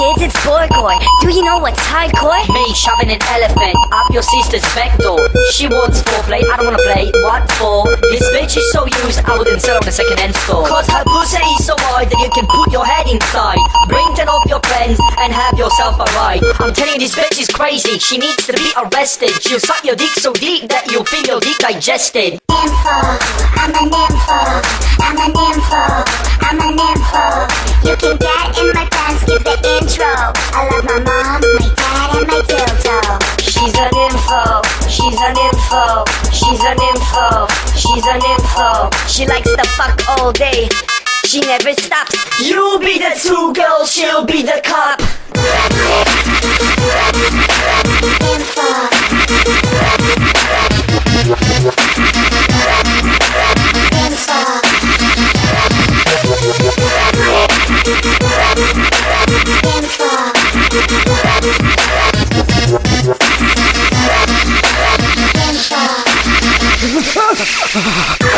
kids, it's Borgore. Do you know what's hardcore? Me shoving an elephant up your sister's back door. She wants foreplay, I don't wanna play. What for? This bitch is so used, I wouldn't sell on a second hand store. Cause her pussy is so wide that you can put your head inside. Bring ten of your friends and have yourself a ride. I'm telling you, this bitch is crazy. She needs to be arrested. She'll suck your dick so deep that you'll feel your dick digested. Nympho, I'm a nympho, give the intro. I love my mom, my dad, and my dildo. She's a nympho, she's a nympho, she's a nympho, she's a nympho. She likes to fuck all day. She never stops. You be the two girl, she'll be the cop. Ah!